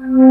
Mm-hmm.